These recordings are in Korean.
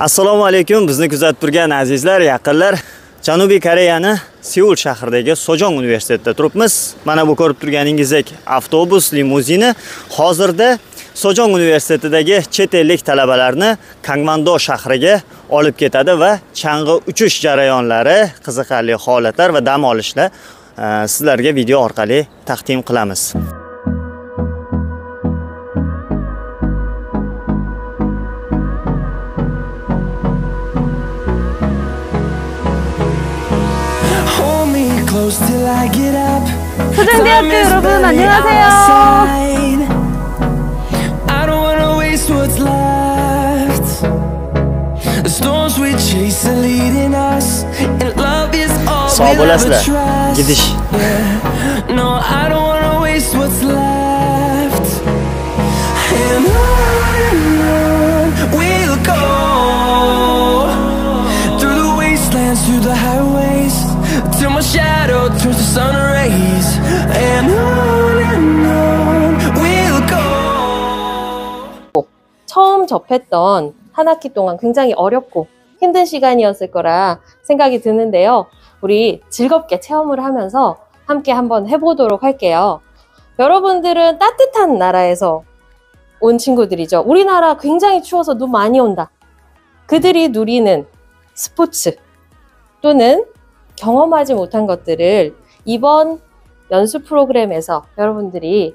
assalomu alaykum bizni kuzatib turgan azizlar yaqinlar. Janubiy koreyani seul shahridagi sojong universitetida turibmiz. Mana bu ko'rib turganingizdek avtobus limuzini hozirda sojong universitetidagi chet ellik talabalarni kangmando shahriga olib ketadi va chang'i uchish jarayonlari qiziqarli holatlar va dam olishlar e, sizlarga video orqali taqdim qilamiz. 소정대학교 여러분 안녕하세요. I don't wanna waste what's left. The storms we chase are leading us, and love is all sog' we'll ever bo'lasizlar trust. gidish No, I don't wanna waste what's left. And on and on we'll go through the wastelands, through the highways, Till my shadow turns to sun rays. And on and on we'll go. 처음 접했던 한 학기 동안 굉장히 어렵고 힘든 시간이었을 거라 생각이 드는데요. 우리 즐겁게 체험을 하면서 함께 한번 해보도록 할게요. 여러분들은 따뜻한 나라에서 온 친구들이죠. 우리나라 굉장히 추워서 눈 많이 온다. 그들이 누리는 스포츠 또는 경험하지 못한 것들을 이번 연수 프로그램에서 여러분들이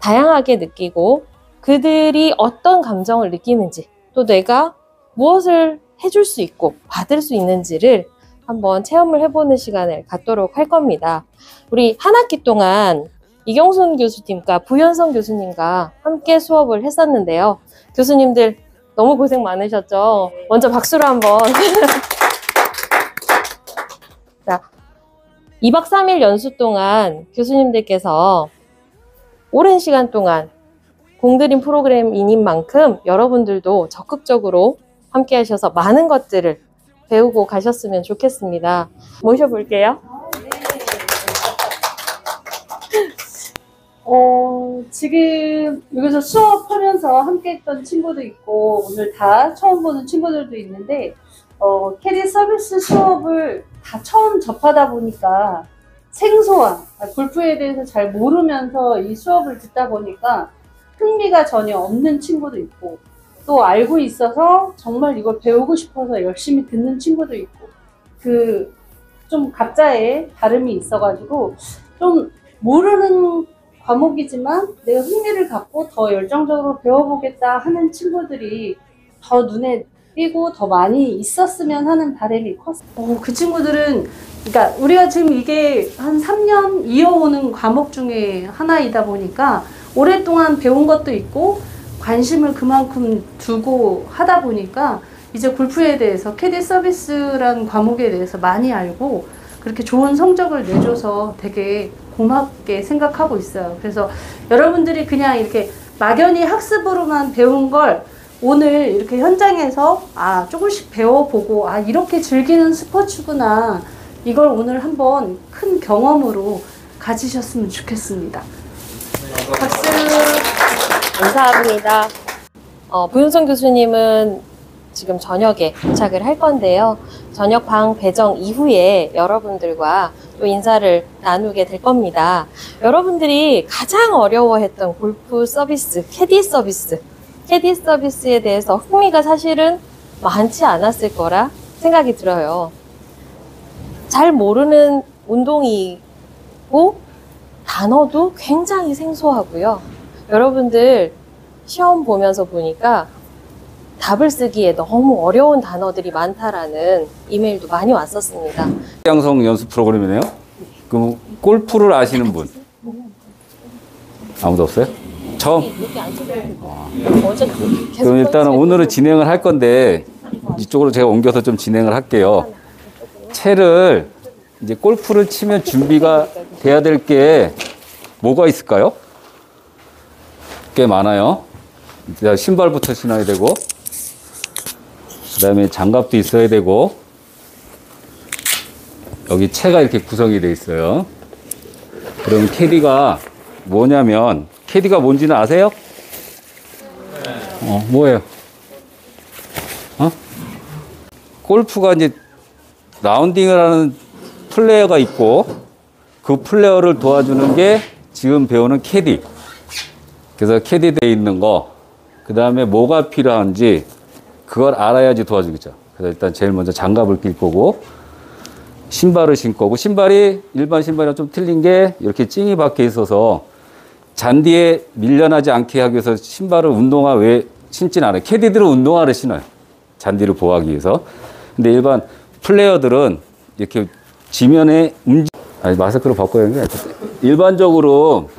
다양하게 느끼고 그들이 어떤 감정을 느끼는지 또 내가 무엇을 해줄 수 있고 받을 수 있는지를 한번 체험을 해보는 시간을 갖도록 할 겁니다. 우리 한 학기 동안 이경순 교수님과 부현성 교수님과 함께 수업을 했었는데요. 교수님들 너무 고생 많으셨죠? 먼저 박수로 한번. 2박 3일 연수 동안 교수님들께서 오랜 시간 동안 공드림 프로그램인인 만큼 여러분들도 적극적으로 함께 하셔서 많은 것들을 배우고 가셨으면 좋겠습니다. 모셔볼게요. 어, 지금 여기서 수업하면서 함께 했던 친구도 있고, 오늘 다 처음 보는 친구들도 있는데, 어, 캐디 서비스 수업을 다 처음 접하다 보니까 생소한, 아, 골프에 대해서 잘 모르면서 이 수업을 듣다 보니까 흥미가 전혀 없는 친구도 있고, 또 알고 있어서 정말 이걸 배우고 싶어서 열심히 듣는 친구도 있고, 그, 좀 각자의 다름이 있어가지고, 좀 모르는 과목이지만 내가 흥미를 갖고 더 열정적으로 배워보겠다 하는 친구들이 더 눈에 띄고 더 많이 있었으면 하는 바람이 컸어요. 어, 그 친구들은, 그러니까 우리가 지금 이게 한 3년 이어오는 과목 중에 하나이다 보니까 오랫동안 배운 것도 있고 관심을 그만큼 두고 하다 보니까 이제 골프에 대해서 캐디 서비스라는 과목에 대해서 많이 알고 그렇게 좋은 성적을 내줘서 되게 고맙게 생각하고 있어요. 그래서 여러분들이 그냥 이렇게 막연히 학습으로만 배운 걸 오늘 이렇게 현장에서 아 조금씩 배워보고 아 이렇게 즐기는 스포츠구나 이걸 오늘 한번 큰 경험으로 가지셨으면 좋겠습니다. 박수. 감사합니다. 어, 부윤성 교수님은 지금 저녁에 도착을 할 건데요. 저녁 방 배정 이후에 여러분들과 또 인사를 나누게 될 겁니다. 여러분들이 가장 어려워했던 골프 서비스, 캐디 서비스, 캐디 서비스에 대해서 흥미가 사실은 많지 않았을 거라 생각이 들어요. 잘 모르는 운동이고 단어도 굉장히 생소하고요. 여러분들 시험 보면서 보니까 답을 쓰기에 너무 어려운 단어들이 많다라는 이메일도 많이 왔었습니다. 양성 연습 프로그램이네요. 그럼 골프를 아시는 분 아무도 없어요? 처음. 그럼 일단은 오늘은 진행을 할 건데 이쪽으로 제가 옮겨서 좀 진행을 할게요. 채를 이제 골프를 치면 준비가 돼야 될 게 뭐가 있을까요? 꽤 많아요. 일단 신발부터 신어야 되고, 그 다음에 장갑도 있어야 되고, 여기 채가 이렇게 구성이 돼 있어요. 그럼 캐디가 뭐냐면, 캐디가 뭔지는 아세요? 어, 뭐예요? 어? 골프가 이제 라운딩을 하는 플레이어가 있고 그 플레이어를 도와주는 게 지금 배우는 캐디. 그래서 캐디백에 있는 거, 그 다음에 뭐가 필요한지 그걸 알아야지 도와주겠죠. 그래서 일단 제일 먼저 장갑을 낄 거고, 신발을 신고, 거고 신발이 일반 신발이랑 좀 틀린 게 이렇게 찡이 박혀 있어서 잔디에 밀려나지 않게 하기 위해서 신발을 운동화 외에 신진 않아요. 캐디들은 운동화를 신어요. 잔디를 보호하기 위해서. 근데 일반 플레이어들은 이렇게 지면에 움직, 아니, 마스크를 바꿔야 하는 게 일반적으로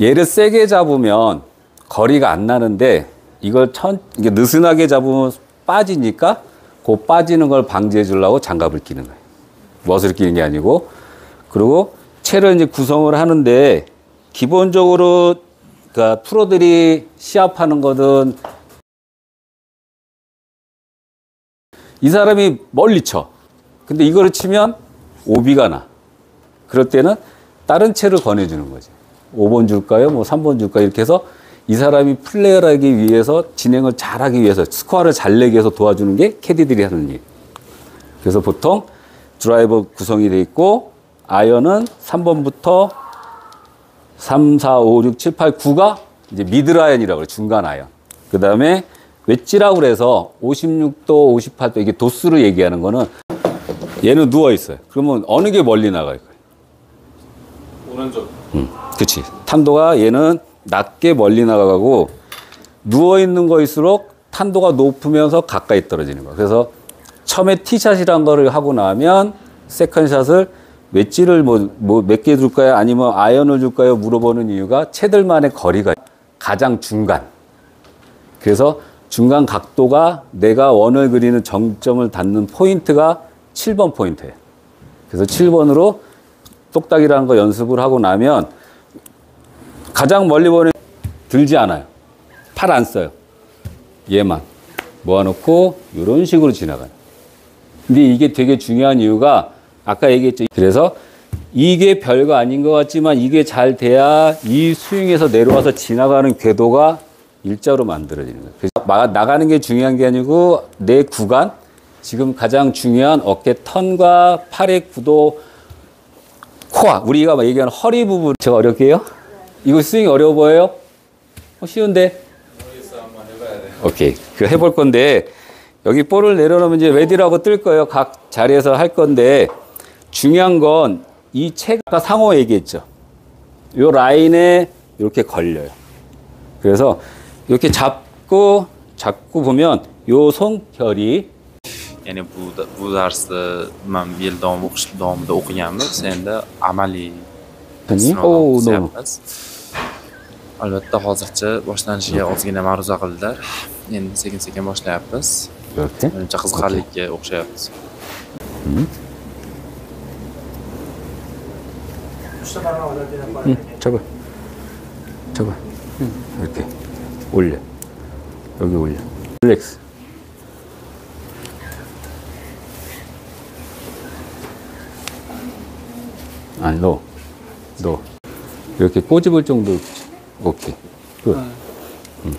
얘를 세게 잡으면 거리가 안 나는데 이걸 천, 이게 느슨하게 잡으면 빠지니까 그 빠지는 걸 방지해 주려고 장갑을 끼는 거예요. 멋을 끼는 게 아니고. 그리고 채를 이제 구성을 하는데 기본적으로 그러니까 프로들이 시합하는 거든 이 사람이 멀리 쳐. 근데 이거를 치면 오비가 나. 그럴 때는 다른 채를 권해주는 거지. 5번 줄까요? 뭐 3번 줄까요? 이렇게 해서 이 사람이 플레이를 하기 위해서 진행을 잘하기 위해서 스코어를 잘 내기 위해서 도와주는 게 캐디들이 하는 일. 그래서 보통 드라이버 구성이 돼 있고 아이언은 3번부터 3, 4, 5, 6, 7, 8, 9가 이제 미들 아이언이라고 그래. 중간 아이언. 그 다음에 웨지라고 그래서 56도, 58도 이게 도수를 얘기하는 거는 얘는 누워 있어요. 그러면 어느 게 멀리 거예요? 오른쪽. 음, 그치. 탄도가 얘는 낮게 멀리 나가고 누워 있는 거일수록 탄도가 높으면서 가까이 떨어지는 거야. 그래서 처음에 티샷이란 거를 하고 나면 second shot을 웨지를 뭐뭐몇 개 줄까요? 아니면 아이언을 줄까요? 물어보는 이유가 채들만의 거리가 가장 중간. 그래서 중간 각도가 내가 원을 그리는 정점을 닿는 포인트가 7번 포인트예요. 그래서 7번으로 똑딱이라는 거 연습을 하고 나면 가장 멀리 보내 들지 않아요. 팔 안 써요. 얘만 모아놓고 이런 식으로 지나가요. 근데 이게 되게 중요한 이유가 아까 얘기했죠. 그래서 이게 별거 아닌 것 같지만 이게 잘 돼야 이 스윙에서 내려와서 지나가는 궤도가 일자로 만들어지는 거예요. 그래서 마- 나가는 게 중요한 게 아니고 내 구간, 지금 가장 중요한 어깨 턴과 팔의 구도, 코어, 우리가 막 얘기하는 허리 부분. 제가 어렵게 해요? 이거 스윙 어려워 보여요? 어, 쉬운데? 오케이. 그 해볼 건데, 여기 볼을 내려놓으면 이제 레디라고 뜰 거예요. 각 자리에서 할 건데, 중요한 건이 채가 상호 얘기했죠. 요 라인에 이렇게 걸려요. 그래서 이렇게 잡고, 잡고 보면 요 손결이 Ya'ni bu bu darsda man yil davom o'qish davomida o'qiganmiz. Endi amaliy. Albatta hozircha boshlanishiga ozgina ma'ruza qildilar. Endi sekin-sekin boshlayapmiz. 이렇게. Menimcha qiziqarliga o'xshayapmiz. 응, 잡아. 잡아. 응, 이렇게. 올려. 여기 올려. 릴렉스. 아니, 너. 너. 이렇게 꼬집을 정도. 오케이. 굿. 응.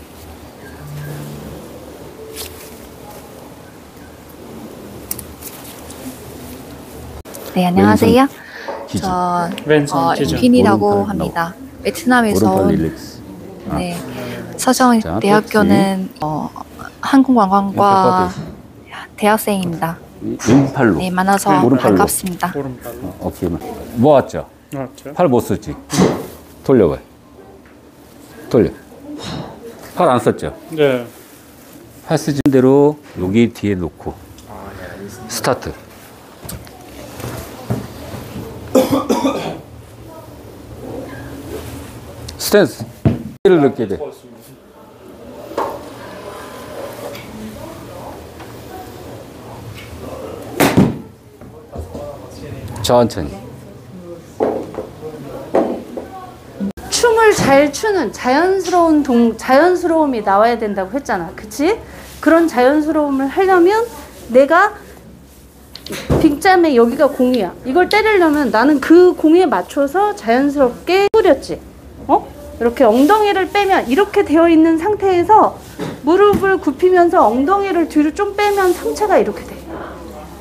네, 안녕하세요. 기지. 저 왼손 어, 기준. 임핀이라고 오른팔 합니다. 베트남에서 오른팔 온 릴렉스. 아. 네, 서정 자, 대학교는 어, 항공관광과 대학생입니다. 왼팔로. 네, 만나서 오른팔로. 반갑습니다. 오른발로. 오케이. 모았죠? 맞죠? 팔 못 썼지? 돌려봐요. 돌려. 팔 안 썼죠? 네. 팔 쓰진 대로 여기 뒤에 놓고. 스타트. 스탠스. 를 넣게 돼. 천천히. 춤을 잘 추는 자연스러운 동, 자연스러움이 나와야 된다고 했잖아. 그치? 그런 자연스러움을 하려면 내가 빅잠에 여기가 공이야. 이걸 때리려면 나는 그 공에 맞춰서 자연스럽게 뿌렸지. 어? 이렇게 엉덩이를 빼면 이렇게 되어 있는 상태에서 무릎을 굽히면서 엉덩이를 뒤로 좀 빼면 상체가 이렇게 돼.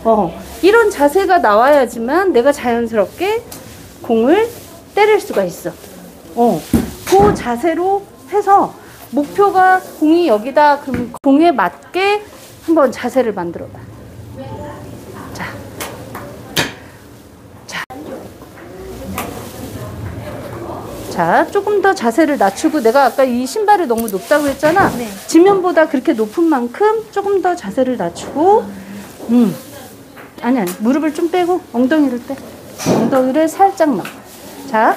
어, 이런 자세가 나와야지만 내가 자연스럽게 공을 때릴 수가 있어. 어, 그 자세로 해서 목표가 공이 여기다 그럼 공에 맞게 한번 자세를 만들어 봐. 자, 조금 더 자세를 낮추고 내가 아까 이 신발이 너무 높다고 했잖아. 지면보다 그렇게 높은 만큼 조금 더 자세를 낮추고 음. 아니 아니. 무릎을 좀 빼고 엉덩이를 빼. 엉덩이를 살짝 넣어. 자.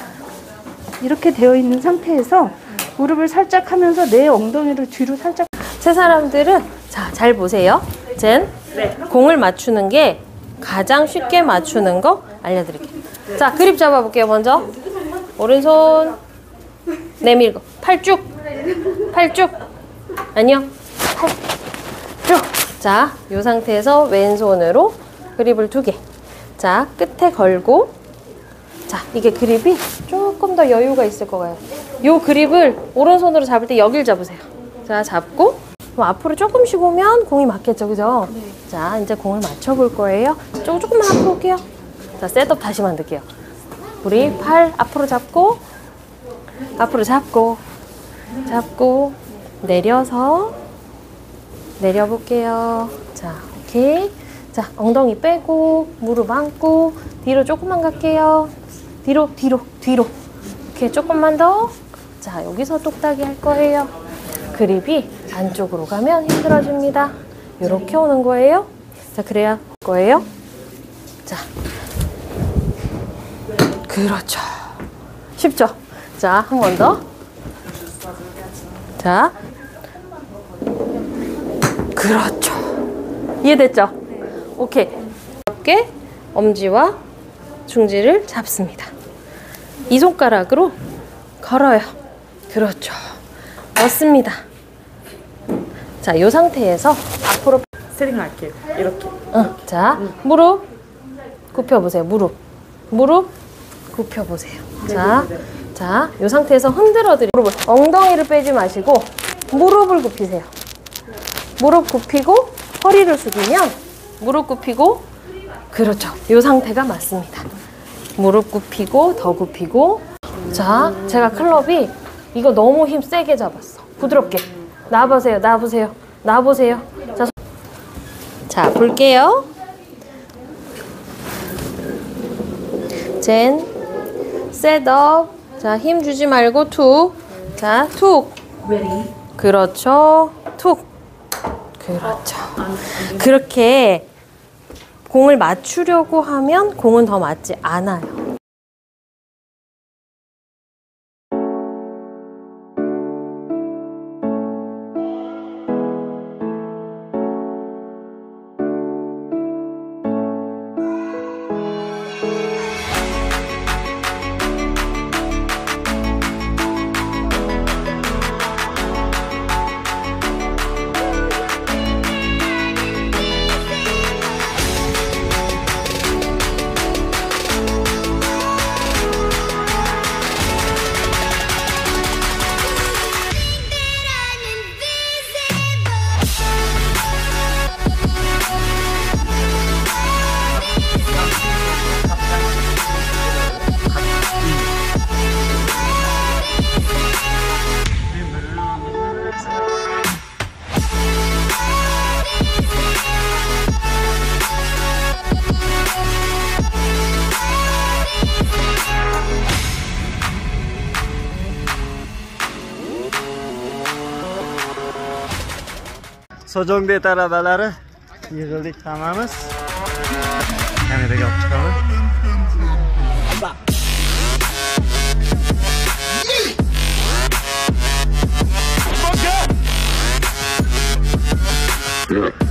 이렇게 되어 있는 상태에서 무릎을 살짝 하면서 내 엉덩이를 뒤로 살짝 세 사람들은 자, 잘 보세요. 젠 공을 맞추는 게 가장 쉽게 맞추는 거 알려드릴게요. 자, 그립 잡아볼게요. 먼저 오른손 내밀고 팔 쭉, 팔 쭉. 아니요, 팔 쭉. 자, 이 상태에서 왼손으로 그립을 두 개. 자, 끝에 걸고. 자, 이게 그립이 조금 더 여유가 있을 거예요. 요 그립을 오른손으로 잡을 때 여길 잡으세요. 자, 잡고 그럼 앞으로 조금씩 오면 공이 맞겠죠, 그죠? 자, 이제 공을 맞춰 볼 거예요. 조금, 조금만 앞으로 올게요. 자, 셋업 다시 만들게요. 우리 팔 앞으로 잡고, 앞으로 잡고, 잡고, 내려서, 내려 볼게요. 자, 오케이. 자, 엉덩이 빼고, 무릎 안고, 뒤로 조금만 갈게요. 뒤로, 뒤로, 뒤로. 이렇게 조금만 더. 자, 여기서 똑딱이 할 거예요. 그립이 안쪽으로 가면 힘들어집니다. 이렇게 오는 거예요. 자, 그래야 할 거예요. 자, 그렇죠. 쉽죠? 자, 한 번 더. 자, 그렇죠. 이해됐죠? 오케이. 이렇게 엄지와 중지를 잡습니다. 이 손가락으로 걸어요. 그렇죠. 맞습니다. 자, 이 상태에서 앞으로 스윙 할게요. 이렇게. 응. 자, 무릎 굽혀 보세요. 무릎. 무릎 굽혀 보세요. 자. 자, 이 상태에서 흔들어 드리 무릎을 엉덩이를 빼지 마시고 무릎을 굽히세요. 무릎 굽히고 허리를 숙이면 무릎 굽히고 그렇죠. 이 상태가 맞습니다. 무릎 굽히고 더 굽히고 자, 제가 클럽이 이거 너무 힘 세게 잡았어. 부드럽게. 나와보세요. 나와보세요. 나와보세요. 자, 손- 자, 볼게요. 젠, 셋업. 자, 힘 주지 말고 툭. 자, 툭. 그렇죠. 툭. 그렇죠. 그렇게 공을 맞추려고 하면 공은 더 맞지 않아요. Sojongde talabalari yig'ildik hammamiz. Kameraga olib chiqamiz. Yeah.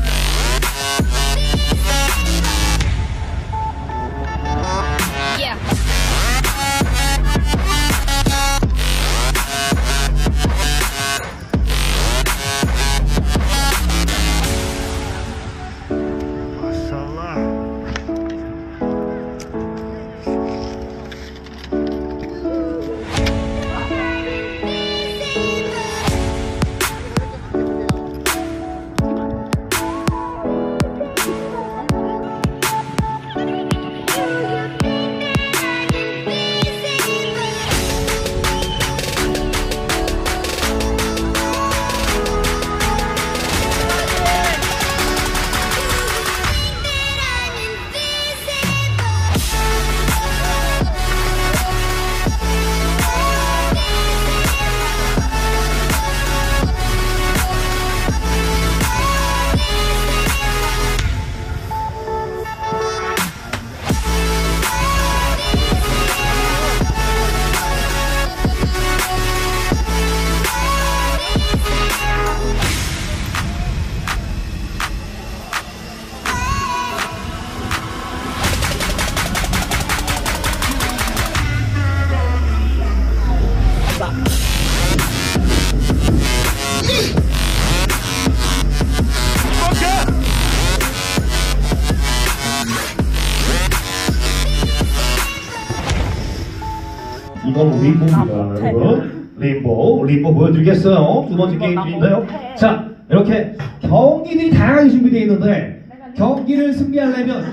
여러분. 림보, 림보 보여드리겠어요. 두 번째 게임인데요. 자, 이렇게 경기들이 다양하게 준비되어 있는데 경기를 승리하려면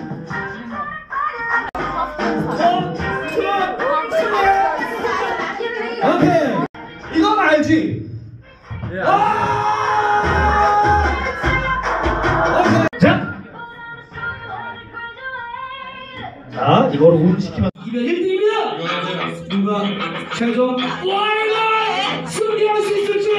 오케이, 이건 알지? 아! 자, 이거를 운시키면 이면 1등입니다. 누가 최종. 와이가 승리할 수 있을지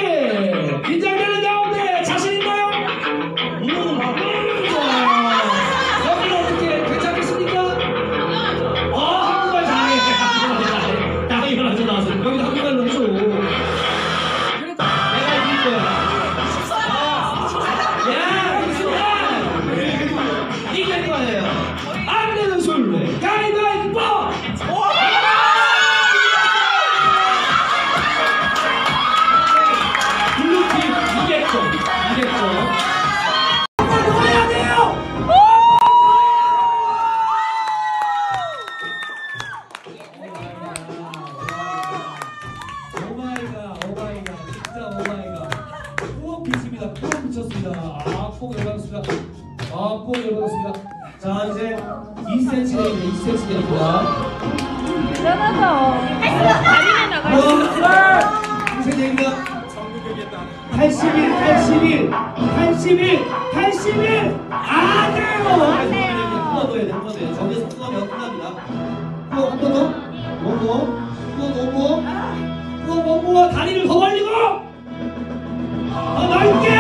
자, 이제 2cm 내입니다. 2cm 내입니다. 대단하죠. 2cm 내입니다. 81, 81, 81, 81. 안 돼요. 안 돼요. 한번 더 해야 돼, 한번 더 해야 돼. 저기서 끝나면 끝납니다. 또한번 더. 원모. 또 원모. 또 원모와 다리를 더 벌리고. 더 넓게.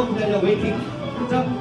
또 기다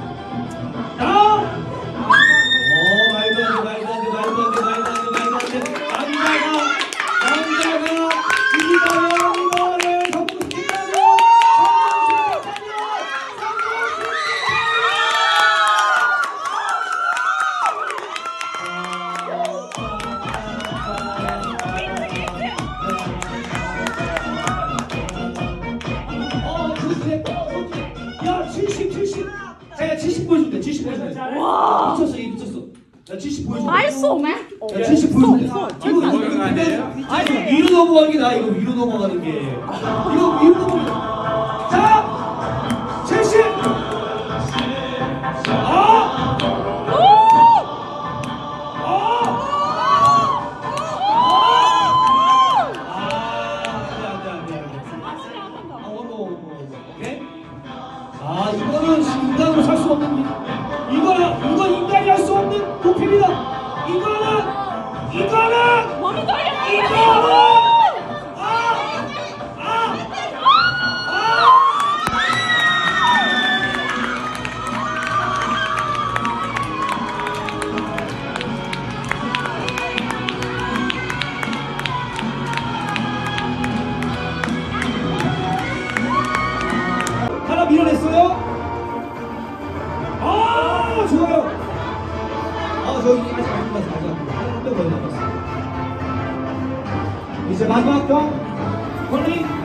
se mandato con